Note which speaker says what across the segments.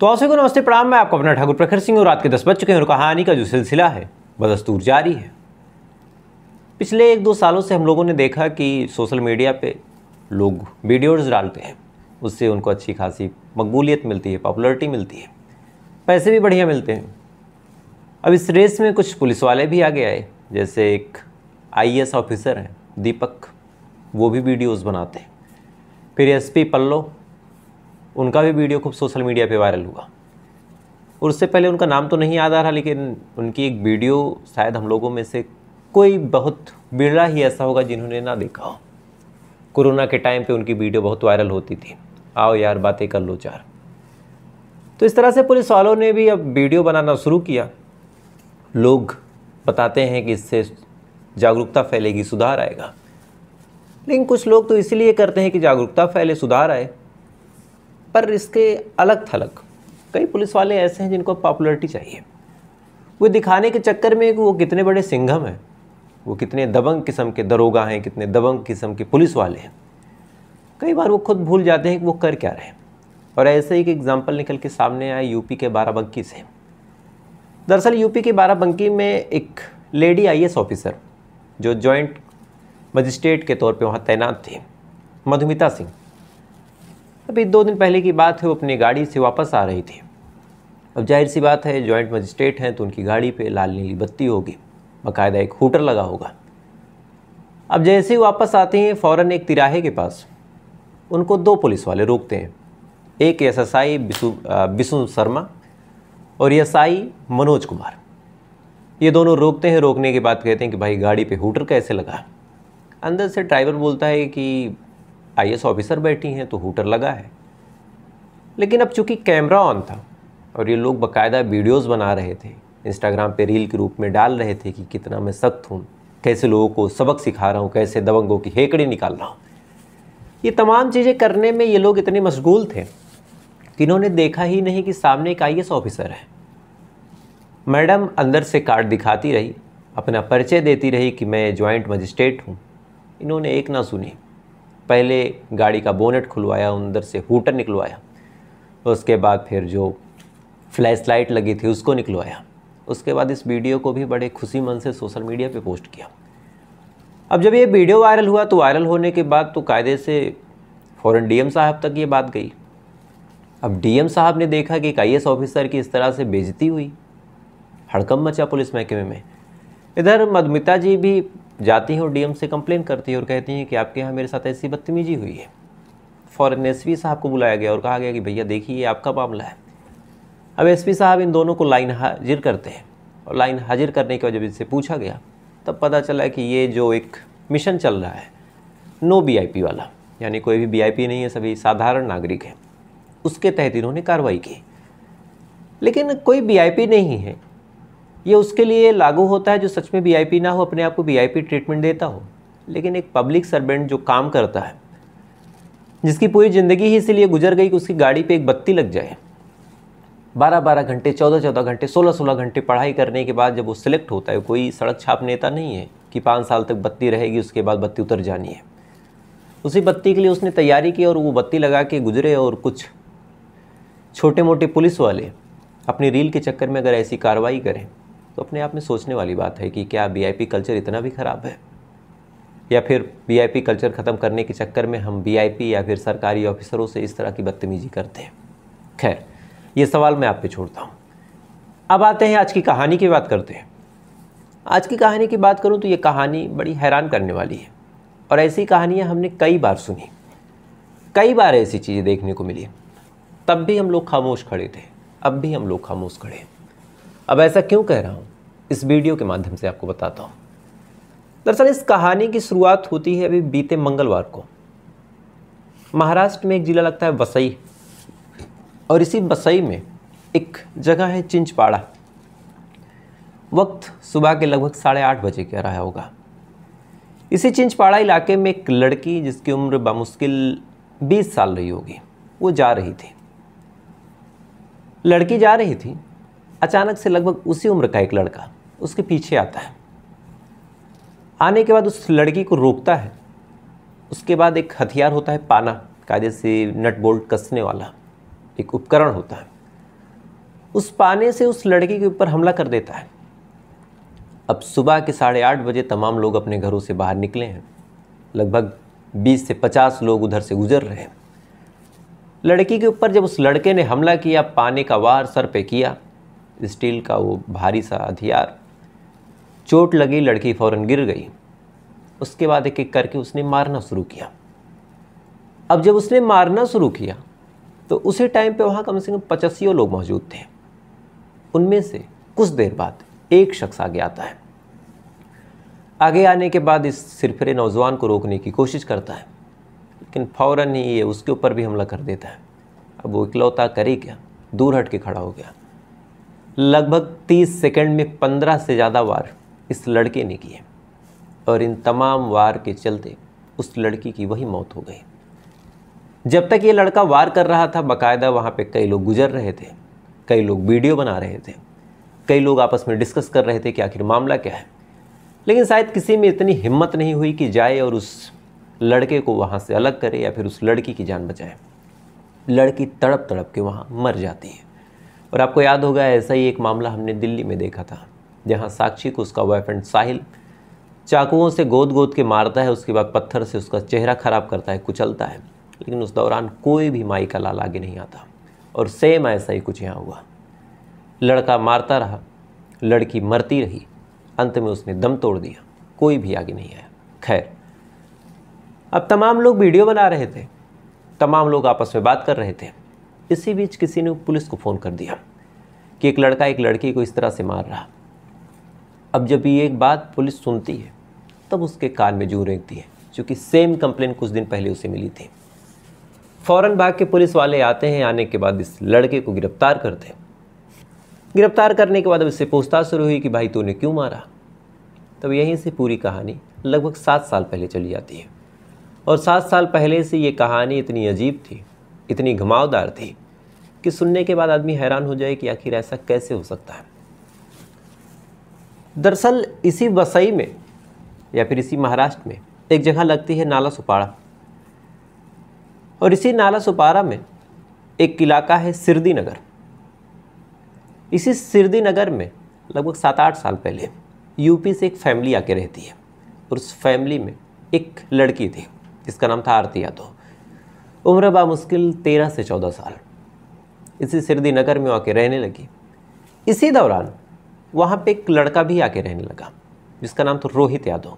Speaker 1: तो आप को नमस्ते, प्रणाम, मैं आपको अपना ठाकुर प्रखर सिंह और रात के दस बज चुके हैं और कहानी का जो सिलसिला है बदस्तूर जारी है। पिछले एक दो सालों से हम लोगों ने देखा कि सोशल मीडिया पे लोग वीडियोज़ डालते हैं। उससे उनको अच्छी खासी मकबूलियत मिलती है, पॉपुलरिटी मिलती है, पैसे भी बढ़िया मिलते हैं। अब इस रेस में कुछ पुलिस वाले भी आगे आए, जैसे एक आई ऑफिसर हैं, दीपक, वो भी वीडियोज़ बनाते हैं। फिर एस पी पल्लो उनका भी वीडियो खूब सोशल मीडिया पे वायरल हुआ। और उससे पहले उनका नाम तो नहीं याद आ रहा, लेकिन उनकी एक वीडियो शायद हम लोगों में से कोई बहुत बिरला ही ऐसा होगा जिन्होंने ना देखा हो। कोरोना के टाइम पे उनकी वीडियो बहुत वायरल होती थी। आओ यार, बातें कर लो चार। तो इस तरह से पुलिस वालों ने भी अब वीडियो बनाना शुरू किया। लोग बताते हैं कि इससे जागरूकता फैलेगी, सुधार आएगा। लेकिन कुछ लोग तो इसलिए करते हैं कि जागरूकता फैले, सुधार आए। पर इसके अलग थलग। कई पुलिस वाले ऐसे हैं जिनको पॉपुलरिटी चाहिए। वो दिखाने के चक्कर में कि वो कितने बड़े सिंघम हैं, वो कितने दबंग किस्म के दरोगा हैं, कितने दबंग किस्म के पुलिस वाले हैं। कई बार वो खुद भूल जाते हैं कि वो कर क्या रहे और ऐसे ही एक एग्ज़ाम्पल निकल के सामने आया यूपी के बाराबंकी से। दरअसल यूपी के बाराबंकी में एक लेडी आई ऑफिसर, जो जॉइंट मजिस्ट्रेट के तौर पे वहाँ तैनात थी, मधुमिता सिंह। अभी दो दिन पहले की बात है, वो अपनी गाड़ी से वापस आ रही थी। अब ज़ाहिर सी बात है, जॉइंट मजिस्ट्रेट हैं तो उनकी गाड़ी पे लाल नीली बत्ती होगी। बाकायदा एक हूटर लगा होगा। अब जैसे ही वापस आते हैं, फ़ौरन एक तिराहे के पास उनको दो पुलिस वाले रोकते हैं। एक S S I Bishu Sharma और एस आई मनोज कुमार। ये दोनों रोकते हैं, रोकने के बाद कहते हैं कि भाई गाड़ी पे हूटर कैसे लगा? अंदर से ड्राइवर बोलता है कि आई ऑफिसर बैठी हैं तो हूटर लगा है। लेकिन अब चूँकि कैमरा ऑन था और ये लोग बाकायदा वीडियोस बना रहे थे, इंस्टाग्राम पे रील के रूप में डाल रहे थे कि कितना मैं सख्त हूँ, कैसे लोगों को सबक सिखा रहा हूँ, कैसे दबंगों की हेकड़ी निकाल रहा हूँ। ये तमाम चीज़ें करने में ये लोग इतने मशगूल थे कि इन्होंने देखा ही नहीं कि सामने एक आई ऑफिसर है। मैडम अंदर से कार्ड दिखाती रही, अपना परिचय देती रही कि मैं जॉइंट मजिस्ट्रेट हूँ। इन्होंने एक ना सुनी। पहले गाड़ी का बोनेट खुलवाया, अंदर से हूटर निकलवाया। उसके बाद फिर जो फ्लैश लाइट लगी थी उसको निकलवाया। उसके बाद इस वीडियो को भी बड़े खुशी मन से सोशल मीडिया पे पोस्ट किया। अब जब ये वीडियो वायरल हुआ तो वायरल होने के बाद तो कायदे से फ़ौरन डीएम साहब तक ये बात गई। अब डीएम साहब ने देखा कि एक आई ऑफिसर की इस तरह से बेजती हुई हड़कम मचा पुलिस महकमे में। इधर मधुमिता जी भी जाती हैं और डीएम से कंप्लेन करती है और कहती हैं कि आपके यहाँ मेरे साथ ऐसी बदतमीजी हुई है। फ़ौरन एस साहब को बुलाया गया और कहा गया कि भैया देखिए, ये आपका मामला है। अब एसपी साहब इन दोनों को लाइन हाजिर करते हैं और लाइन हाजिर करने के बाद जब इससे पूछा गया, तब पता चला कि ये जो एक मिशन चल रहा है, नो बी वाला, यानी कोई भी बी नहीं है, सभी साधारण नागरिक हैं, उसके तहत इन्होंने कार्रवाई की। लेकिन कोई बी नहीं है ये उसके लिए लागू होता है जो सच में वीआईपी ना हो, अपने आप को वीआईपी ट्रीटमेंट देता हो। लेकिन एक पब्लिक सर्वेंट जो काम करता है, जिसकी पूरी ज़िंदगी ही इसीलिए गुजर गई कि उसकी गाड़ी पे एक बत्ती लग जाए। बारह बारह घंटे चौदह चौदह घंटे सोलह सोलह घंटे पढ़ाई करने के बाद जब वो सिलेक्ट होता है, कोई सड़क छाप नेता नहीं है कि पाँच साल तक बत्ती रहेगी, उसके बाद बत्ती उतर जानी है। उसी बत्ती के लिए उसने तैयारी की और वो बत्ती लगा के गुजरे और कुछ छोटे मोटे पुलिस वाले अपनी रील के चक्कर में अगर ऐसी कार्रवाई करें तो अपने आप में सोचने वाली बात है कि क्या वी कल्चर इतना भी ख़राब है? या फिर वी कल्चर ख़त्म करने के चक्कर में हम वी या फिर सरकारी ऑफिसरों से इस तरह की बदतमीजी करते हैं? खैर, ये सवाल मैं आप पे छोड़ता हूँ। अब आते हैं आज की कहानी की बात करते हैं। आज की कहानी की बात करूँ तो ये कहानी बड़ी हैरान करने वाली है। और ऐसी कहानियाँ हमने कई बार सुनी। कई बार ऐसी चीज़ें देखने को मिली। तब भी हम लोग खामोश खड़े थे। अब भी हम लोग खामोश खड़े हैं। अब ऐसा क्यों कह रहा हूँ? इस वीडियो के माध्यम से आपको बताता हूँ। दरअसल इस कहानी की शुरुआत होती है अभी बीते मंगलवार को। महाराष्ट्र में एक ज़िला लगता है वसई। और इसी वसई में एक जगह है चिंचपाड़ा। वक्त सुबह के लगभग साढ़े आठ बजे कह रहा होगा। इसी चिंचपाड़ा इलाके में एक लड़की जिसकी उम्र बामुश्किल बीस साल रही होगी, वो जा रही थी। लड़की जा रही थी अचानक से लगभग उसी उम्र का एक लड़का उसके पीछे आता है। आने के बाद उस लड़की को रोकता है। उसके बाद एक हथियार होता है, पाना, कायदे से नट बोल्ट कसने वाला एक उपकरण होता है। उस पाने से उस लड़के के ऊपर हमला कर देता है। अब सुबह के साढ़े आठ बजे तमाम लोग अपने घरों से बाहर निकले हैं। लगभग बीस से पचास लोग उधर से गुजर रहे हैं। लड़की के ऊपर जब उस लड़के ने हमला किया, पाने का वार सर पे किया स्टील का वो भारी सा हथियार, चोट लगी, लड़की फ़ौरन गिर गई। उसके बाद एक एक करके उसने मारना शुरू किया। अब जब उसने मारना शुरू किया तो उसी टाइम पे वहाँ कम से कम पचासियों लोग मौजूद थे। उनमें से कुछ देर बाद एक शख्स आगे आता है। आगे आने के बाद इस सिरफरे नौजवान को रोकने की कोशिश करता है, लेकिन फ़ौरन ही ये उसके ऊपर भी हमला कर देता है। अब वो इकलौता करे क्या? दूर हट के खड़ा हो गया। लगभग तीस सेकंड में पंद्रह से ज़्यादा वार इस लड़के ने किए। और इन तमाम वार के चलते उस लड़की की वही मौत हो गई। जब तक ये लड़का वार कर रहा था, बाकायदा वहाँ पे कई लोग गुजर रहे थे, कई लोग वीडियो बना रहे थे, कई लोग आपस में डिस्कस कर रहे थे कि आखिर मामला क्या है। लेकिन शायद किसी में इतनी हिम्मत नहीं हुई कि जाए और उस लड़के को वहाँ से अलग करे या फिर उस लड़की की जान बचाए। लड़की तड़प तड़प के वहाँ मर जाती है। और आपको याद होगा, ऐसा ही एक मामला हमने दिल्ली में देखा था, जहाँ साक्षी को उसका बॉयफ्रेंड साहिल चाकुओं से गोद गोद के मारता है, उसके बाद पत्थर से उसका चेहरा ख़राब करता है, कुचलता है, लेकिन उस दौरान कोई भी माई का लाल आगे नहीं आता। और सेम ऐसा ही कुछ यहाँ हुआ। लड़का मारता रहा, लड़की मरती रही, अंत में उसने दम तोड़ दिया, कोई भी आगे नहीं आया। खैर, अब तमाम लोग वीडियो बना रहे थे, तमाम लोग आपस में बात कर रहे थे। इसी बीच किसी ने पुलिस को फ़ोन कर दिया कि एक लड़का एक लड़की को इस तरह से मार रहा। अब जब ये एक बात पुलिस सुनती है, तब उसके कान में जू रेंगती है क्योंकि सेम कंप्लेन कुछ दिन पहले उसे मिली थी। फ़ौरन भाग के पुलिस वाले आते हैं, आने के बाद इस लड़के को गिरफ़्तार करते हैं। गिरफ़्तार करने के बाद अब इससे पूछताछ शुरू हुई कि, भाई, तूने क्यों मारा? तब यहीं से पूरी कहानी लगभग सात साल पहले चली जाती है। और सात साल पहले से ये कहानी इतनी अजीब थी इतनी घुमावदार थी कि सुनने के बाद आदमी हैरान हो जाए कि आखिर ऐसा कैसे हो सकता है। दरअसल इसी वसई में या फिर इसी महाराष्ट्र में एक जगह लगती है नाला सुपाड़ा। और इसी नाला सुपारा में एक इलाका है सिरदी नगर। इसी सिरदी नगर में लगभग सात आठ साल पहले यूपी से एक फैमिली आके रहती है। और उस फैमिली में एक लड़की थी, जिसका नाम था आरती यादव। उम्र बा मुश्किल तेरह से चौदह साल। इसी सिरदी नगर में आके रहने लगी। इसी दौरान वहाँ पे एक लड़का भी आके रहने लगा, जिसका नाम था रोहित यादव।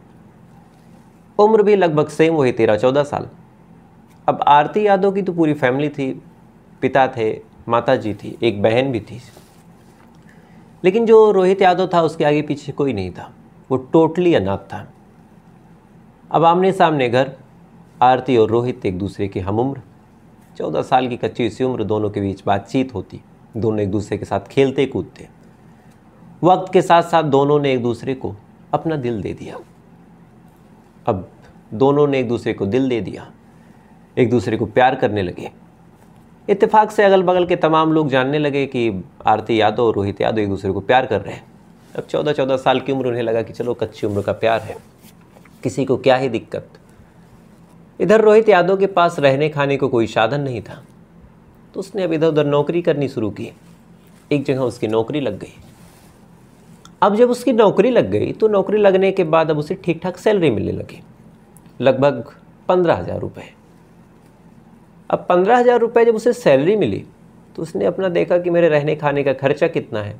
Speaker 1: उम्र भी लगभग सेम वही तेरह चौदह साल। अब आरती यादव की तो पूरी फैमिली थी, पिता थे माता जी थी, एक बहन भी थी। लेकिन जो रोहित यादव था, उसके आगे पीछे कोई नहीं था। वो टोटली अनाथ था। अब आमने सामने घर आरती और रोहित एक दूसरे के हम उम्र। चौदह साल की कच्ची सी उम्र दोनों के बीच बातचीत होती। दोनों एक दूसरे के साथ खेलते कूदते। वक्त के साथ साथ दोनों ने एक दूसरे को अपना दिल दे दिया। अब दोनों ने एक दूसरे को दिल दे दिया। एक दूसरे को प्यार करने लगे। इत्तेफाक से अगल बगल के तमाम लोग जानने लगे कि आरती यादव और रोहित यादव एक दूसरे को प्यार कर रहे हैं। अब चौदह चौदह साल की उम्र उन्हें लगा कि चलो कच्ची उम्र का प्यार है। किसी को क्या ही दिक्कत। इधर रोहित यादव के पास रहने खाने को कोई साधन नहीं था। तो उसने अब इधर उधर नौकरी करनी शुरू की। एक जगह उसकी नौकरी लग गई। अब जब उसकी नौकरी लग गई तो नौकरी लगने के बाद अब उसे ठीक ठाक सैलरी मिलने लगी। लगभग पंद्रह हज़ार रुपये अब पंद्रह हज़ार रुपये जब उसे सैलरी मिली तो उसने अपना देखा कि मेरे रहने खाने का खर्चा कितना है।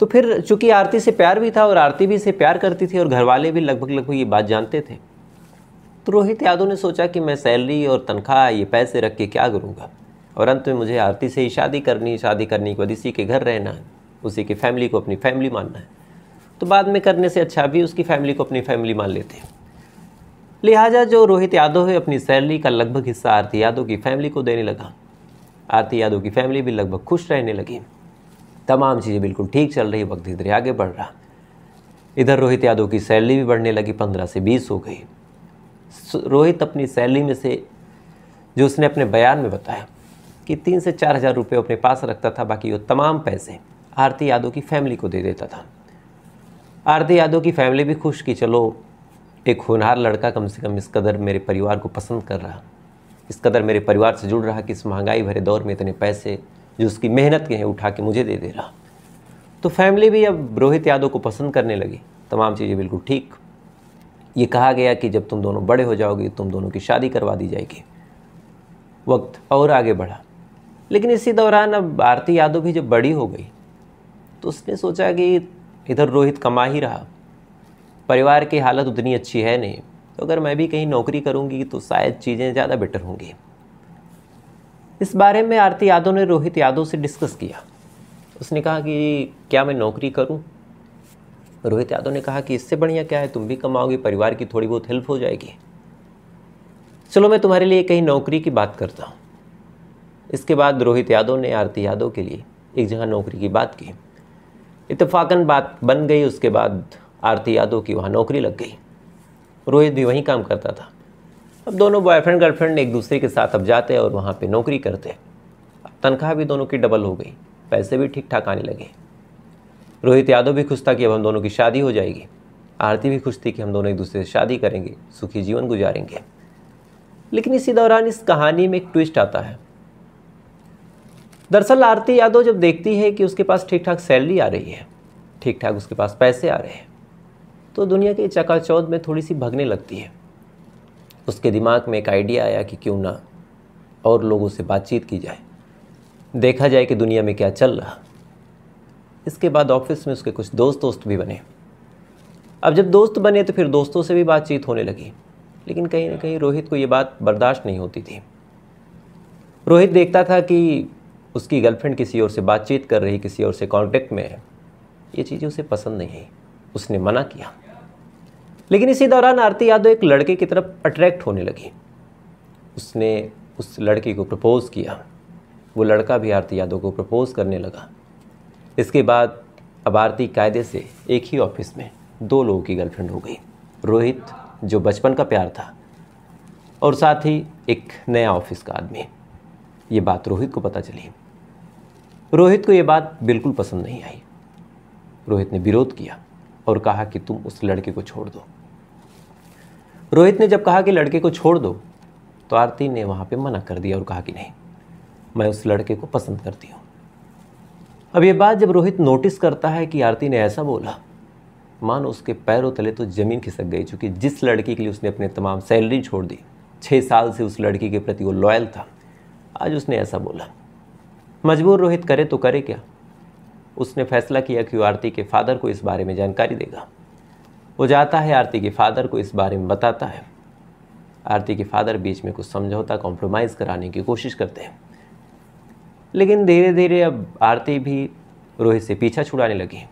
Speaker 1: तो फिर चूँकि आरती से प्यार भी था और आरती भी इसे प्यार करती थी और घर वाले भी लगभग लगभग ये बात जानते थे तो रोहित यादव ने सोचा कि मैं सैलरी और तनख्वाह, ये पैसे रख के क्या करूँगा? और अंत में मुझे आरती से ही शादी करनी, शादी करने के बाद इसी के घर रहना है। उसी की फैमिली को अपनी फैमिली मानना है। तो बाद में करने से अच्छा भी उसकी फैमिली को अपनी फैमिली मान लेते हैं। लिहाजा जो रोहित यादव है, अपनी सैलरी का लगभग हिस्सा आरती यादव की फैमिली को देने लगा। आरती यादव की फैमिली भी लगभग खुश रहने लगी। तमाम चीज़ें बिल्कुल ठीक चल रही, वक्त धीरे आगे बढ़ रहा। इधर रोहित यादव की सैलरी भी बढ़ने लगी, पंद्रह से बीस हो गई। रोहित अपनी सैलरी में से, जो उसने अपने बयान में बताया, कि तीन से चार हज़ार रुपये अपने पास रखता था, बाकी वो तमाम पैसे आरती यादव की फैमिली को दे देता था। आरती यादव की फैमिली भी खुश कि चलो, एक होनहार लड़का कम से कम इस कदर मेरे परिवार को पसंद कर रहा, इस कदर मेरे परिवार से जुड़ रहा कि इस महँगाई भरे दौर में इतने पैसे, जो उसकी मेहनत के हैं, उठा के मुझे दे दे रहा। तो फैमिली भी अब रोहित यादव को पसंद करने लगी। तमाम चीज़ें बिल्कुल ठीक। ये कहा गया कि जब तुम दोनों बड़े हो जाओगे, तुम दोनों की शादी करवा दी जाएगी। वक्त और आगे बढ़ा। लेकिन इसी दौरान अब आरती यादव भी जब बड़ी हो गई तो उसने सोचा कि इधर रोहित कमा ही रहा। परिवार की हालत उतनी अच्छी है नहीं तो अगर मैं भी कहीं नौकरी करूँगी तो शायद चीज़ें ज़्यादा बेटर होंगी। इस बारे में आरती यादव ने रोहित यादव से डिस्कस किया। उसने कहा कि क्या मैं नौकरी करूँ? रोहित यादव ने कहा कि इससे बढ़िया क्या है? तुम भी कमाओगे, परिवार की थोड़ी बहुत हेल्प हो जाएगी। चलो मैं तुम्हारे लिए कहीं नौकरी की बात करता हूँ। इसके बाद रोहित यादव ने आरती यादव के लिए एक जगह नौकरी की बात की। इतफाकन बात बन गई, उसके बाद आरती यादव की वहाँ नौकरी लग गई। रोहित भी वहीं काम करता था। अब दोनों बॉयफ्रेंड गर्लफ्रेंड एक दूसरे के साथ अब जाते और वहाँ पे नौकरी करते तनख्वाह भी दोनों की डबल हो गई। पैसे भी ठीक ठाक आने लगे। रोहित यादव भी खुश था कि अब हम दोनों की शादी हो जाएगी। आरती भी खुश थी कि हम दोनों एक दूसरे से शादी करेंगे, सुखी जीवन गुजारेंगे। लेकिन इसी दौरान इस कहानी में एक ट्विस्ट आता है। दरअसल आरती यादव जब देखती है कि उसके पास ठीक ठाक सैलरी आ रही है ठीक ठाक उसके पास पैसे आ रहे हैं तो दुनिया के चकाचौध में थोड़ी सी भगने लगती है। उसके दिमाग में एक आइडिया आया कि क्यों ना और लोगों से बातचीत की जाए। देखा जाए कि दुनिया में क्या चल रहा। इसके बाद ऑफ़िस में उसके कुछ दोस्त दोस्त भी बने। अब जब दोस्त बने तो फिर दोस्तों से भी बातचीत होने लगी, लेकिन कहीं ना कहीं रोहित को ये बात बर्दाश्त नहीं होती थी। रोहित देखता था कि उसकी गर्लफ्रेंड किसी और से बातचीत कर रही, किसी और से कांटेक्ट में है। ये चीज़ें उसे पसंद नहीं आई उसने मना किया। लेकिन इसी दौरान आरती यादव एक लड़के की तरफ़ अट्रैक्ट होने लगी। उसने उस लड़की को प्रपोज़ किया। वो लड़का भी आरती यादव को प्रपोज़ करने लगा। इसके बाद अब आरती कायदे से एक ही ऑफ़िस में दो लोगों की गर्लफ्रेंड हो गई, रोहित, जो बचपन का प्यार था, और साथ ही एक नया ऑफ़िस का आदमी ये बात रोहित को पता चली। रोहित को ये बात बिल्कुल पसंद नहीं आई। रोहित ने विरोध किया और कहा कि तुम उस लड़के को छोड़ दो। रोहित ने जब कहा कि लड़के को छोड़ दो तो आरती ने वहाँ पे मना कर दिया और कहा कि नहीं, मैं उस लड़के को पसंद करती हूँ। अब ये बात जब रोहित नोटिस करता है कि आरती ने ऐसा बोला, मानो उसके पैरों तले तो ज़मीन खिसक गई, चूँकि जिस लड़की के लिए उसने अपने तमाम सैलरी छोड़ दी छः साल से उस लड़की के प्रति वो लॉयल था, आज उसने ऐसा बोला। मजबूर रोहित करे तो करे क्या? उसने फैसला किया कि वो आरती के फादर को इस बारे में जानकारी देगा। वो जाता है आरती के फादर को इस बारे में बताता है। आरती के फादर बीच में कुछ समझौता कॉम्प्रोमाइज़ कराने की कोशिश करते हैं। लेकिन धीरे धीरे अब आरती भी रोहित से पीछा छुड़ाने लगी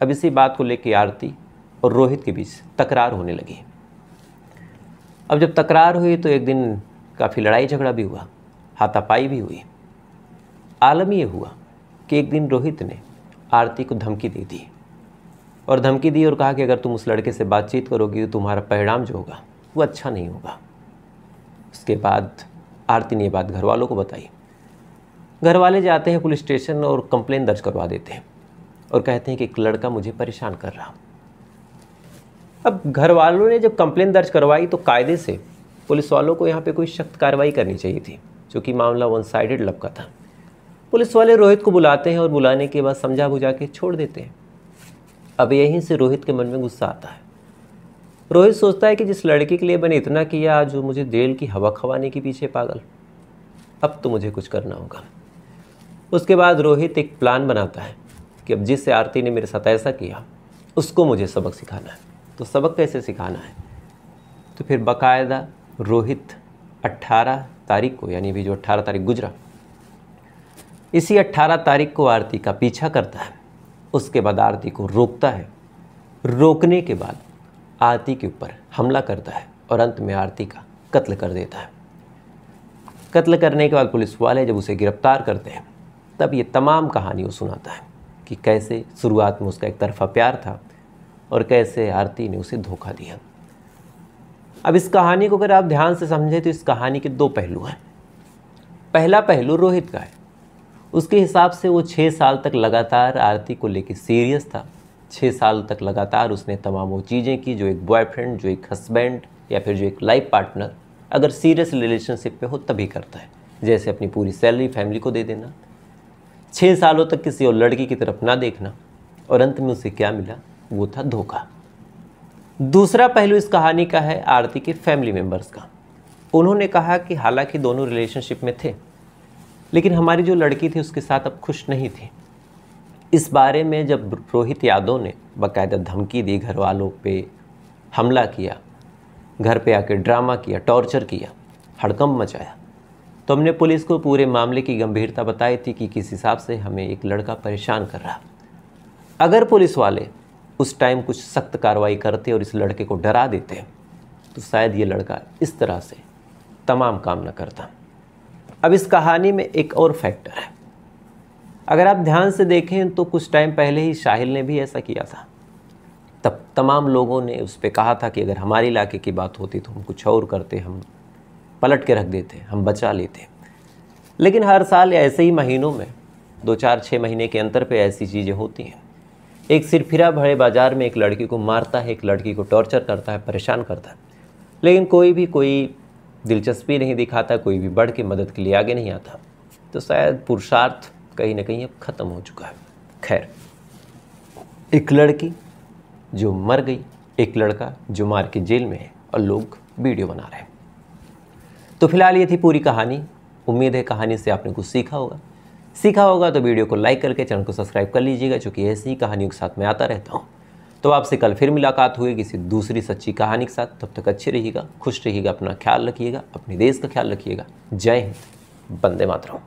Speaker 1: अब इसी बात को लेकर आरती और रोहित के बीच तकरार होने लगी अब जब तकरार हुई तो एक दिन काफ़ी लड़ाई झगड़ा भी हुआ, हाथापाई भी हुई। आलम ये हुआ कि एक दिन रोहित ने आरती को धमकी दे दी और धमकी दी और कहा कि अगर तुम उस लड़के से बातचीत करोगी तो तुम्हारा परिणाम जो होगा वो अच्छा नहीं होगा। उसके बाद आरती ने ये बात घर वालों को बताई। घर वाले जाते हैं पुलिस स्टेशन और कंप्लेन दर्ज करवा देते हैं और कहते हैं कि एक लड़का मुझे परेशान कर रहा। अब घर वालों ने जब कंप्लेन दर्ज करवाई तो कायदे से पुलिस वालों को यहाँ पे कोई सख्त कार्रवाई करनी चाहिए थी क्योंकि मामला वन साइडेड लब का था। पुलिस वाले रोहित को बुलाते हैं और बुलाने के बाद समझा बुझा के छोड़ देते हैं। अब यहीं से रोहित के मन में गुस्सा आता है। रोहित सोचता है कि जिस लड़की के लिए मैंने इतना किया वो मुझे जेल की हवा खवाने के पीछे पागल। अब तो मुझे कुछ करना होगा। उसके बाद रोहित एक प्लान बनाता है कि अब जिससे आरती ने मेरे साथ ऐसा किया, उसको मुझे सबक सिखाना है। तो सबक कैसे सिखाना है? तो फिर बाकायदा रोहित 18 तारीख को, यानी भी जो 18 तारीख गुजरा, इसी 18 तारीख को आरती का पीछा करता है। उसके बाद आरती को रोकता है। रोकने के बाद आरती के ऊपर हमला करता है और अंत में आरती का कत्ल कर देता है। कत्ल करने के बाद पुलिस वाले जब उसे गिरफ़्तार करते हैं तब ये तमाम कहानी वो सुनाता है कि कैसे शुरुआत में उसका एक तरफा प्यार था और कैसे आरती ने उसे धोखा दिया। अब इस कहानी को अगर आप ध्यान से समझें तो इस कहानी के दो पहलू हैं। पहला पहलू रोहित का है। उसके हिसाब से वो छः साल तक लगातार आरती को लेकर सीरियस था। छः साल तक लगातार उसने तमाम वो चीज़ें की, जो एक बॉयफ्रेंड जो एक हस्बैंड या फिर जो एक लाइफ पार्टनर अगर सीरियस रिलेशनशिप पे हो तभी करता है। जैसे अपनी पूरी सैलरी फैमिली को दे देना छः सालों तक किसी और लड़की की तरफ़ ना देखना और अंत में उसे क्या मिला? वो था धोखा। दूसरा पहलू इस कहानी का है आरती के फैमिली मेंबर्स का। उन्होंने कहा कि हालाँकि दोनों रिलेशनशिप में थे, लेकिन हमारी जो लड़की थी उसके साथ अब खुश नहीं थी। इस बारे में जब रोहित यादव ने बाकायदा धमकी दी घर वालों पे हमला किया, घर पे आके ड्रामा किया टॉर्चर किया हड़कम मचाया तो हमने पुलिस को पूरे मामले की गंभीरता बताई थी कि किस हिसाब से हमें एक लड़का परेशान कर रहा। अगर पुलिस वाले उस टाइम कुछ सख्त कार्रवाई करते और इस लड़के को डरा देते तो शायद ये लड़का इस तरह से तमाम काम न करता। अब इस कहानी में एक और फैक्टर है। अगर आप ध्यान से देखें तो कुछ टाइम पहले ही शाहिल ने भी ऐसा किया था। तब तमाम लोगों ने उस पर कहा था कि अगर हमारे इलाके की बात होती तो हम कुछ और करते, हम पलट के रख देते, हम बचा लेते। लेकिन हर साल ऐसे ही महीनों में, दो चार छः महीने के अंतर पे ऐसी चीज़ें होती हैं। एक सिरफिरा भरे बाज़ार में एक लड़की को मारता है, एक लड़की को टॉर्चर करता है, परेशान करता है। लेकिन कोई भी, कोई दिलचस्पी नहीं दिखाता, कोई भी बढ़ के मदद के लिए आगे नहीं आता। तो शायद पुरुषार्थ कहीं ना कहीं अब ख़त्म हो चुका है। खैर, एक लड़की जो मर गई, एक लड़का जो मार के जेल में है और लोग वीडियो बना रहे हैं। तो फ़िलहाल ये थी पूरी कहानी। उम्मीद है कहानी से आपने कुछ सीखा होगा। सीखा होगा तो वीडियो को लाइक करके चैनल को सब्सक्राइब कर लीजिएगा चूँकि ऐसी ही कहानियों के साथ मैं आता रहता हूँ। तो आपसे कल फिर मुलाकात हुई किसी दूसरी सच्ची कहानी के साथ। तब तक अच्छे रहिएगा, खुश रहिएगा, अपना ख्याल रखिएगा, अपने देश का ख्याल रखिएगा। जय हिंद बंदे मातरम।